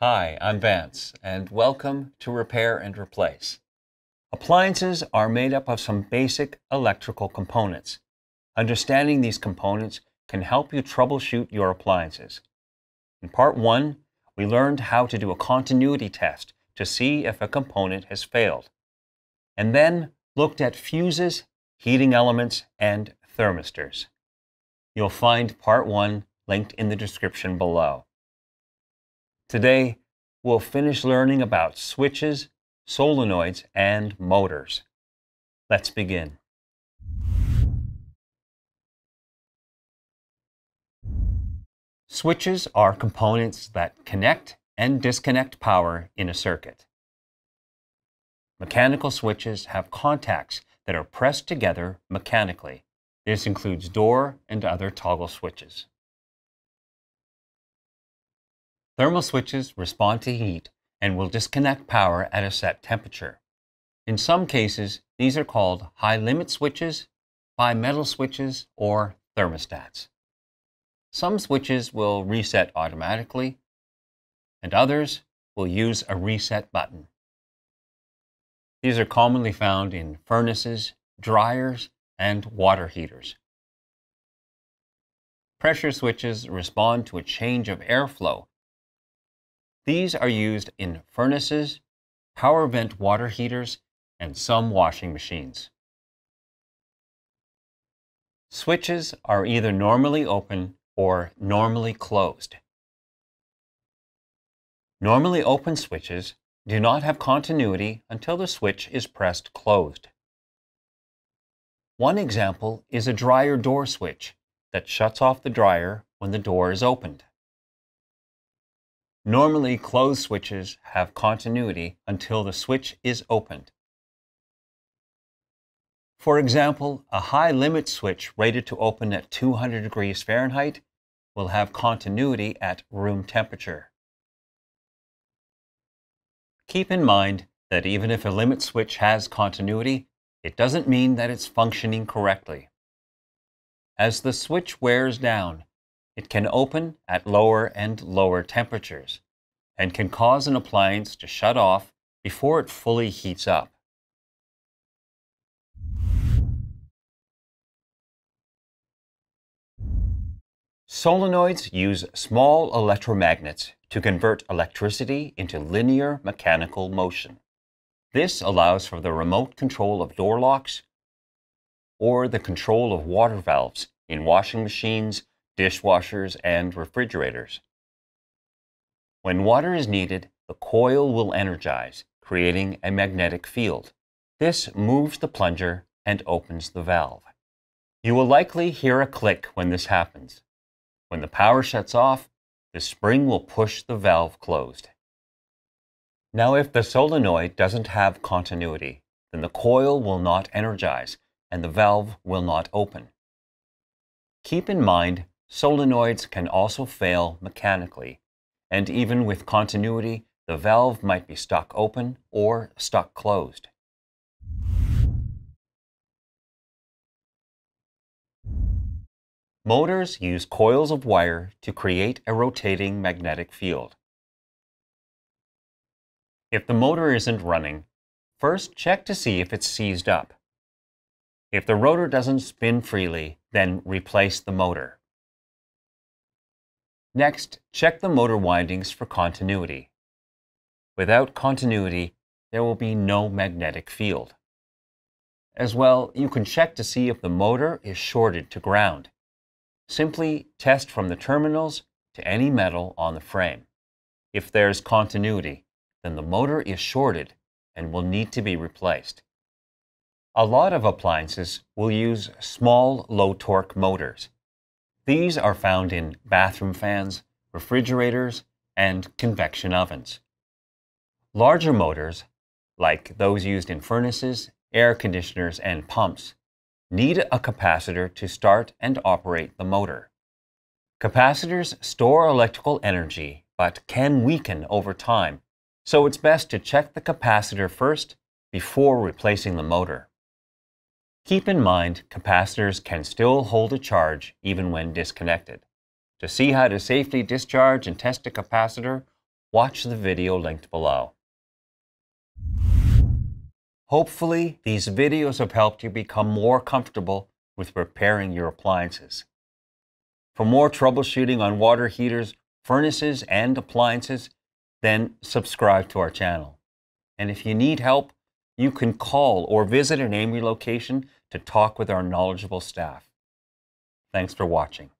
Hi, I'm Vance, and welcome to Repair and Replace. Appliances are made up of some basic electrical components. Understanding these components can help you troubleshoot your appliances. In part one, we learned how to do a continuity test to see if a component has failed, and then looked at fuses, heating elements, and thermistors. You'll find part one linked in the description below. Today, we'll finish learning about switches, solenoids, and motors. Let's begin. Switches are components that connect and disconnect power in a circuit. Mechanical switches have contacts that are pressed together mechanically. This includes door and other toggle switches. Thermal switches respond to heat and will disconnect power at a set temperature. In some cases, these are called high limit switches, bimetal switches, or thermostats. Some switches will reset automatically, and others will use a reset button. These are commonly found in furnaces, dryers, and water heaters. Pressure switches respond to a change of airflow these are used in furnaces, power vent water heaters, and some washing machines. Switches are either normally open or normally closed. Normally open switches do not have continuity until the switch is pressed closed. One example is a dryer door switch that shuts off the dryer when the door is opened. Normally, closed switches have continuity until the switch is opened. For example, a high limit switch rated to open at 200 degrees Fahrenheit will have continuity at room temperature. Keep in mind that even if a limit switch has continuity, it doesn't mean that it's functioning correctly. As the switch wears down, it can open at lower and lower temperatures and can cause an appliance to shut off before it fully heats up. Solenoids use small electromagnets to convert electricity into linear mechanical motion. This allows for the remote control of door locks or the control of water valves in washing machines dishwashers, and refrigerators. When water is needed, the coil will energize, creating a magnetic field. This moves the plunger and opens the valve. You will likely hear a click when this happens. When the power shuts off, the spring will push the valve closed. Now if the solenoid doesn't have continuity, then the coil will not energize and the valve will not open. Keep in mind Solenoids can also fail mechanically, and even with continuity, the valve might be stuck open or stuck closed. Motors use coils of wire to create a rotating magnetic field. If the motor isn't running, first check to see if it's seized up. If the rotor doesn't spin freely, then replace the motor. Next, check the motor windings for continuity. Without continuity, there will be no magnetic field. As well, you can check to see if the motor is shorted to ground. Simply test from the terminals to any metal on the frame. If there's continuity, then the motor is shorted and will need to be replaced. A lot of appliances will use small low torque motors. These are found in bathroom fans, refrigerators, and convection ovens. Larger motors, like those used in furnaces, air conditioners, and pumps, need a capacitor to start and operate the motor. Capacitors store electrical energy but can weaken over time, so it's best to check the capacitor first before replacing the motor. Keep in mind, capacitors can still hold a charge even when disconnected. To see how to safely discharge and test a capacitor, watch the video linked below. Hopefully, these videos have helped you become more comfortable with repairing your appliances. For more troubleshooting on water heaters, furnaces, and appliances, then subscribe to our channel. And if you need help, you can call or visit an AMRE location to talk with our knowledgeable staff. Thanks for watching.